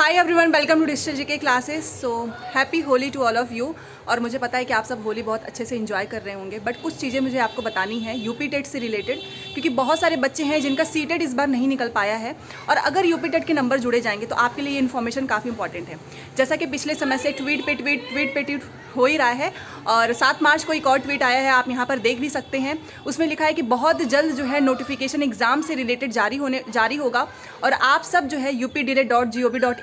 Hi everyone welcome to digital G के classes so happy Holi to all of you और मुझे पता है कि आप सब होली बहुत अच्छे से इन्जॉय कर रहे होंगे बट कुछ चीज़ें मुझे आपको बतानी है यूपी टेट से रिलेटेड क्योंकि बहुत सारे बच्चे हैं जिनका सी टेट इस बार नहीं निकल पाया है। और अगर यूपी टेट के नंबर जुड़े जाएँगे तो आपके लिए ये इन्फॉर्मेशन काफ़ी इंपॉर्टेंट है। जैसा कि पिछले समय से ट्वीट पे ट्वीट ट्वीट पे ट्वीट हो ही रहा है, और सात मार्च को एक और ट्वीट आया है, आप यहाँ पर देख भी सकते हैं। उसमें लिखा है कि बहुत जल्द जो है नोटिफिकेशन एग्ज़ाम से रिलेटेड जारी होने, जारी होगा। और आप सब जो है UP D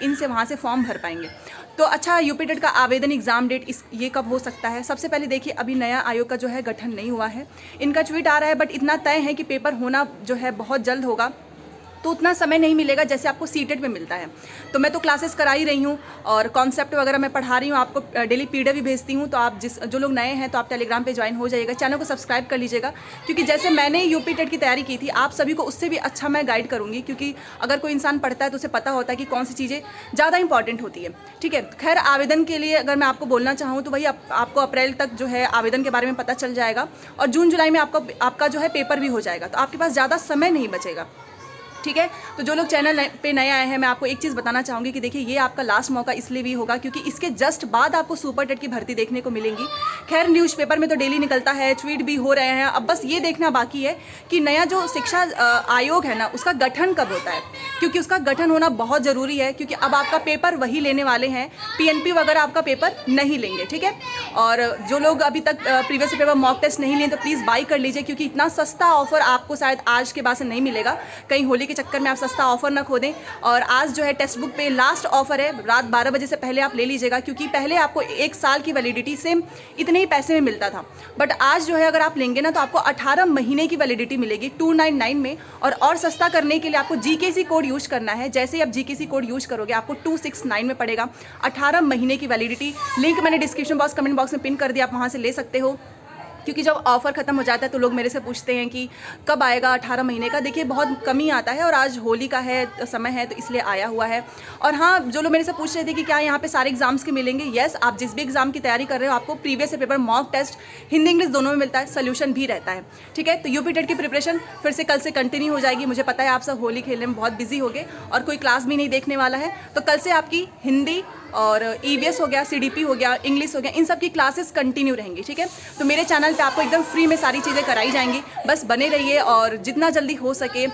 dot G O V dot in से वहाँ से फॉर्म भर पाएँगे। तो अच्छा यूपीटेट का आवेदन एग्ज़ाम डेट इस, ये कब हो सकता है? सबसे पहले देखिए, अभी नया आयोग का जो है गठन नहीं हुआ है। इनका ट्वीट आ रहा है, बट इतना तय है कि पेपर होना जो है बहुत जल्द होगा। तो उतना समय नहीं मिलेगा जैसे आपको सीटेड में मिलता है। तो मैं तो क्लासेस करा ही रही हूँ और कॉन्सेप्ट वगैरह मैं पढ़ा रही हूँ आपको डेली पी भी भेजती हूँ तो आप जिस जो लोग नए हैं तो आप टेलीग्राम पे ज्वाइन हो जाइएगा। चैनल को सब्सक्राइब कर लीजिएगा क्योंकि जैसे मैंने यूपी टेट की तैयारी की थी आप सभी को उससे भी अच्छा मैं गाइड करूँगी क्योंकि अगर कोई इंसान पढ़ता है तो उसे पता होता है कि कौन सी चीज़ें ज़्यादा इंपॉर्टेंट होती है। ठीक है खैर आवेदन के लिए अगर मैं आपको बोलना चाहूँ तो वही आप, आपको अप्रैल तक जो है आवेदन के बारे में पता चल जाएगा और जून जुलाई में आपका आपका जो है पेपर भी हो जाएगा तो आपके पास ज़्यादा समय नहीं बचेगा। ठीक है? तो जो लोग चैनल पे नए आए हैं, मैं आपको एक चीज़ बताना चाहूँगी कि देखिए, ये आपका लास्ट मौका इसलिए भी होगा क्योंकि इसके जस्ट बाद आपको सुपर टेट की भर्ती देखने को मिलेंगी। खैर न्यूज़पेपर में तो डेली निकलता है ट्वीट भी हो रहे हैं। अब बस ये देखना बाकी है कि नया जो शिक्षा आयोग है ना, उसका गठन कब होता है? क्योंकि उसका गठन होना बहुत ज़रूरी है, क्योंकि अब आपका पेपर वही लेने वाले हैं। पीएनपी वगैरह आपका पेपर नहीं लेंगे, ठीक है? और जो लोग अभी तक प्रीवियस पेपर मॉक टेस्ट नहीं लिए तो प्लीज़ बाई कर लीजिए, क्योंकि इतना सस्ता ऑफ़र आपको शायद आज के बाद से नहीं मिलेगा। कहीं होली के चक्कर में आप सस्ता ऑफ़र ना खो दें और आज जो है टेक्स्ट बुक पे लास्ट ऑफ़र है, रात बारह बजे से पहले आप ले लीजिएगा, क्योंकि पहले आपको एक साल की वैलिडिटी सेम इतने ही पैसे में मिलता था। बट आज जो है अगर आप लेंगे ना तो आपको अठारह महीने की वैलिडिटी मिलेगी टू नाइन नाइन में। और और सस्ता करने के लिए आपको जी कोड यूज़ करना है। जैसे ही आप जी कोड यूज़ करोगे, आपको टू सिक्स नाइन में पड़ेगा। अठारह महीने की वैलिडिटी लिंक मैंने डिस्क्रिप्शन बॉक्स कमेंट बॉक्स में पिन कर दिया, आप वहाँ से ले सकते हो। क्योंकि जब ऑफ़र ख़त्म हो जाता है तो लोग मेरे से पूछते हैं कि कब आएगा अठारह महीने का। देखिए, बहुत कमी आता है और आज होली का है, समय है तो इसलिए आया हुआ है। और हाँ जो लोग मेरे से पूछ रहे थे कि क्या यहाँ पे सारे एग्ज़ाम्स के मिलेंगे येस आप जिस भी एग्ज़ाम की तैयारी कर रहे हो, आपको previous paper mock test Hindi, English दोनों में मिलता है सोल्यूशन भी रहता है। ठीक है तो यूपी टेट की प्रिपरेशन फिर से कल से कंटिन्यू हो जाएगी। मुझे पता है आप सब होली खेलने में बहुत बिज़ी हो गए और कोई क्लास भी नहीं देखने वाला है। तो कल से आपकी हिंदी और ई e हो गया सीडीपी हो गया इंग्लिश हो गया, इन सब की क्लासेस कंटिन्यू रहेंगी, ठीक है? तो मेरे चैनल पे आपको एकदम फ्री में सारी चीज़ें कराई जाएँगी। बस बने रहिए और जितना जल्दी हो सके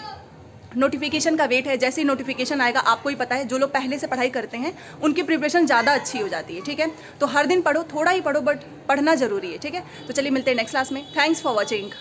नोटिफिकेशन का वेट है, जैसे ही नोटिफिकेशन आएगा, आपको ही पता है, जो लोग पहले से पढ़ाई करते हैं, उनकी प्रिपरेशन ज़्यादा अच्छी हो जाती है, ठीक है? तो हर दिन पढ़ो, थोड़ा ही पढ़ो बट पढ़ना ज़रूरी है, ठीक है? तो चलिए मिलते हैं नेक्स्ट क्लास में। Thanks for watching